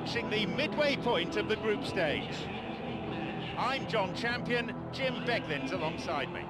approaching the midway point of the group stage. I'm Jon Champion, Jim Beglin's alongside me.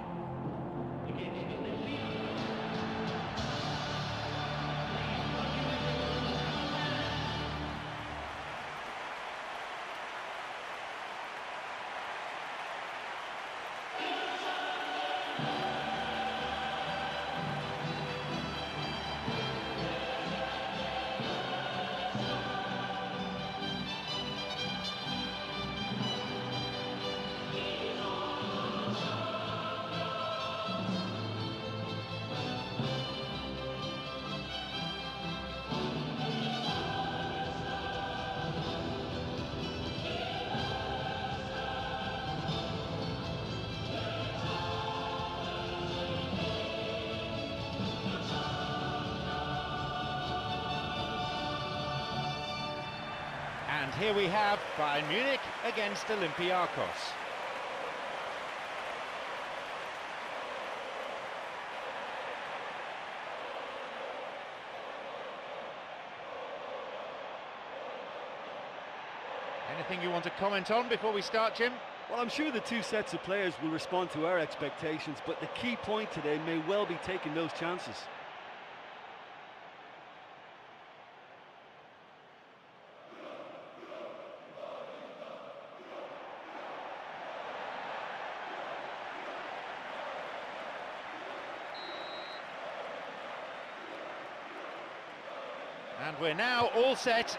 And here we have Bayern Munich against Olympiacos. Anything you want to comment on before we start, Jim? Well, I'm sure the two sets of players will respond to our expectations, but the key point today may well be taking those chances. And we're now all set.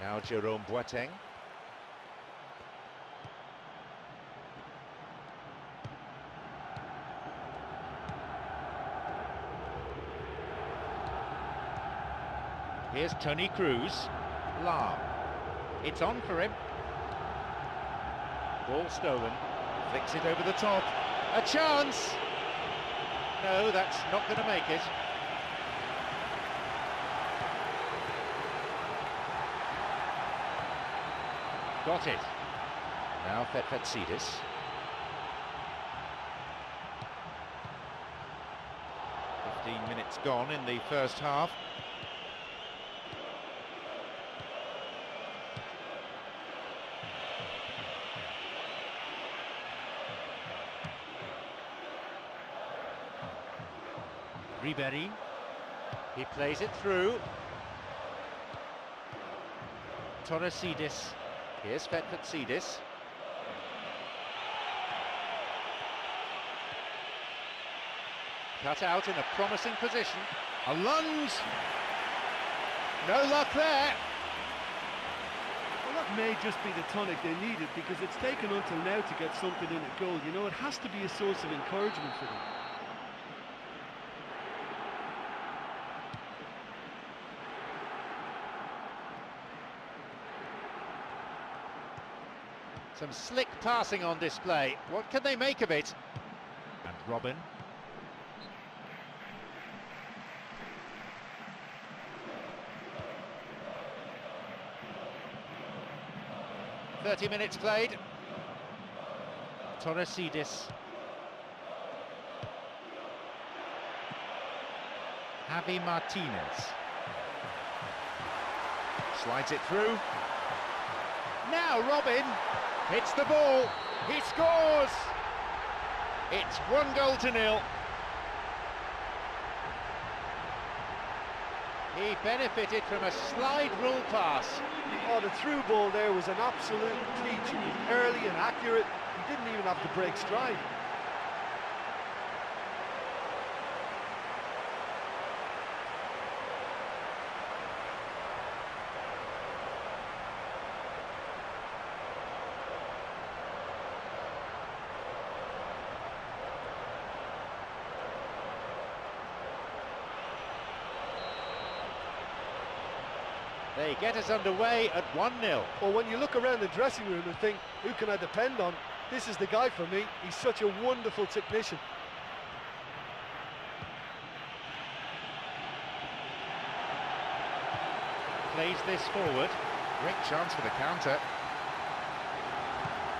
Now Jerome Boateng. Here's Toni Kroos. Lahm. It's on for him. Ball stolen. Flicks it over the top. A chance! No, that's not going to make it. Got it. Now Fetfatzidis. Fifteen minutes gone in the first half. Ribery. He plays it through. Torosidis. Here's Fetfatzidis. Cut out in a promising position. A lunge. No luck there. Well, that may just be the tonic they needed because it's taken until now to get something in at goal. You know, it has to be a source of encouragement for them. Some slick passing on display. What can they make of it? And Robben. Thirty minutes played. Torosidis. Javi Martinez. Slides it through. Now Robben hits the ball. He scores. It's one goal to nil. He benefited from a slide rule pass. Oh, the through ball there was an absolute peach. It was early and accurate. He didn't even have to break stride. They get us underway at 1-0. Well, when you look around the dressing room and think, who can I depend on? This is the guy for me. He's such a wonderful technician. Plays this forward. Great chance for the counter.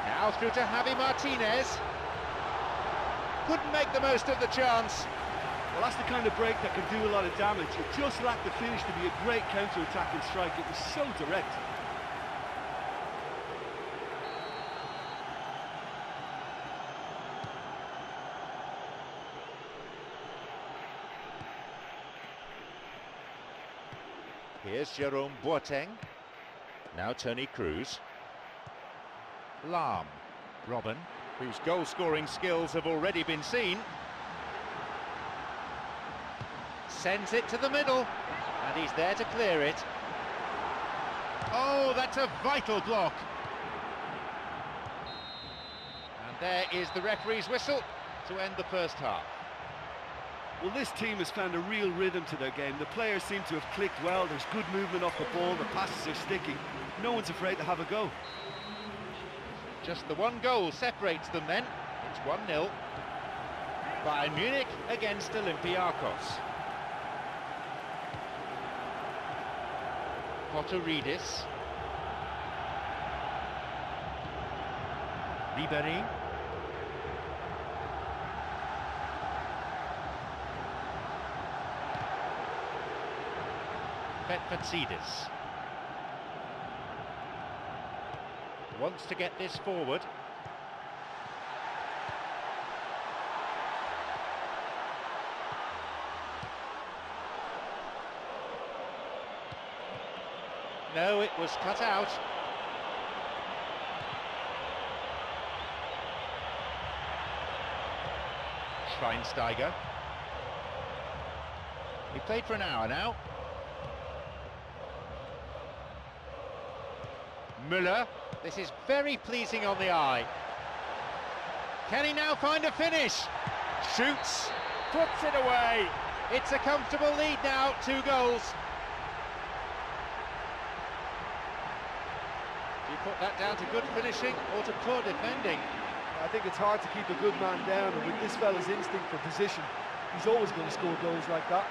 Now through to Javi Martinez. couldn't make the most of the chance. Well, that's the kind of break that can do a lot of damage. It just lacked the finish to be a great counter-attacking strike. It was so direct. Here's Jerome Boateng. Now Toni Kroos. Lahm. Robben, whose goal-scoring skills have already been seen. Sends it to the middle, and he's there to clear it. Oh, that's a vital block. And there is the referee's whistle to end the first half. Well, this team has found a real rhythm to their game. The players seem to have clicked well. There's good movement off the ball. The passes are sticking. No one's afraid to have a go. Just the one goal separates them then. It's 1-0. Bayern Munich against Olympiacos. Potteridis. Ribéry. Fetfatzidis. Wants to get this forward. No, it was cut out. Schweinsteiger. He played for an hour now. Müller. This is very pleasing on the eye. Can he now find a finish? Shoots, puts it away. It's a comfortable lead now, two goals. Do you put that down to good finishing or to poor defending? I think it's hard to keep a good man down, and with this fella's instinct for position, he's always going to score goals like that.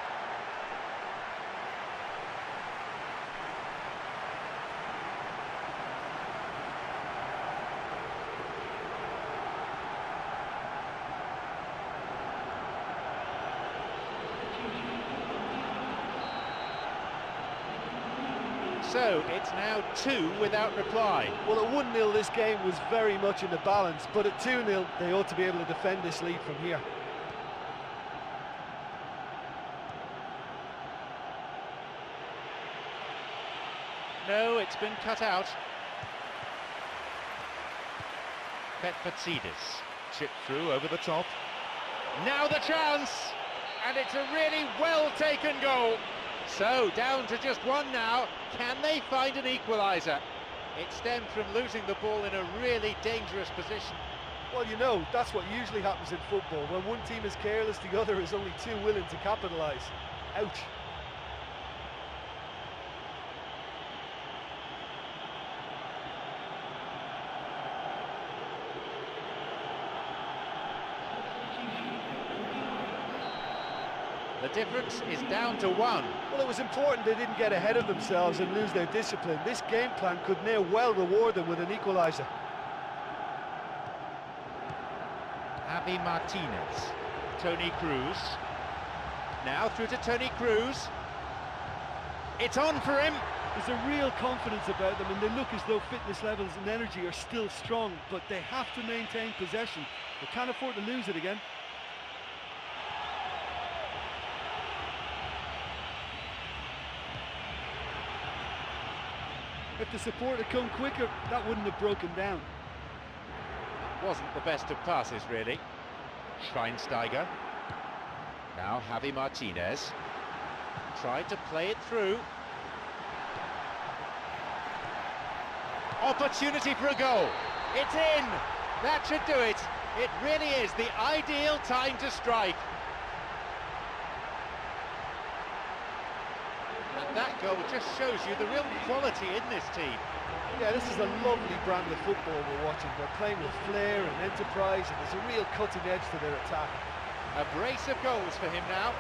So it's now two without reply. Well, at 1-0 this game was very much in the balance, but at 2-0 they ought to be able to defend this lead from here. No, it's been cut out. Fetfatzidis chipped through over the top. Now the chance! And it's a really well-taken goal. So, down to just one now. Can they find an equaliser? It stemmed from losing the ball in a really dangerous position. Well, you know, that's what usually happens in football. When one team is careless, the other is only too willing to capitalise. Ouch. The difference is down to one. Well, it was important they didn't get ahead of themselves and lose their discipline. This game plan could near well reward them with an equaliser. Javi Martinez. Toni Kroos. Now through to Toni Kroos. It's on for him. There's a real confidence about them and they look as though fitness levels and energy are still strong, but they have to maintain possession. They can't afford to lose it again. If the support had come quicker, that wouldn't have broken down. Wasn't the best of passes, really. Schweinsteiger. Now Javi Martinez. Tried to play it through. Opportunity for a goal. It's in. That should do it. It really is the ideal time to strike. That goal just shows you the real quality in this team. Yeah, this is a lovely brand of football we're watching. They're playing with flair and enterprise, and there's a real cutting edge to their attack. A brace of goals for him now.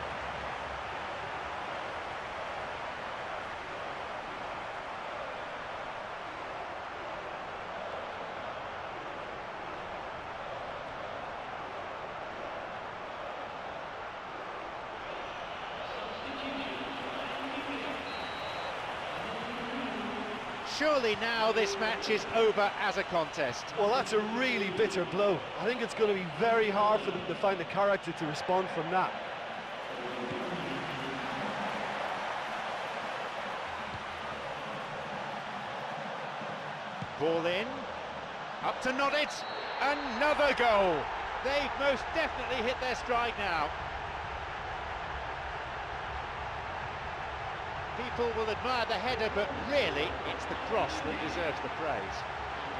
Surely now this match is over as a contest. Well, that's a really bitter blow. I think it's going to be very hard for them to find the character to respond from that. Ball in, up to Nod it, another goal. They've most definitely hit their stride now. People will admire the header, but really, it's the cross that deserves the praise.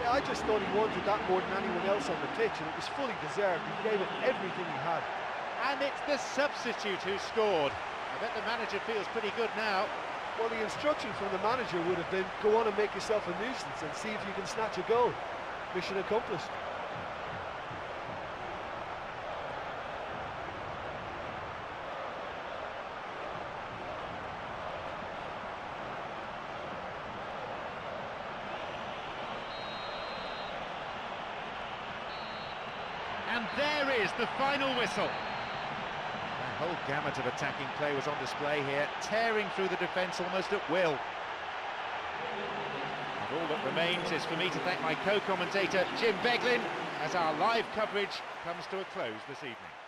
Yeah, I just thought he wanted that more than anyone else on the pitch, and it was fully deserved. He gave it everything he had. And it's the substitute who scored. I bet the manager feels pretty good now. Well, the instruction from the manager would have been, go on and make yourself a nuisance and see if you can snatch a goal. Mission accomplished. There is the final whistle. The whole gamut of attacking play was on display here, tearing through the defence almost at will. And all that remains is for me to thank my co-commentator Jim Beglin as our live coverage comes to a close this evening.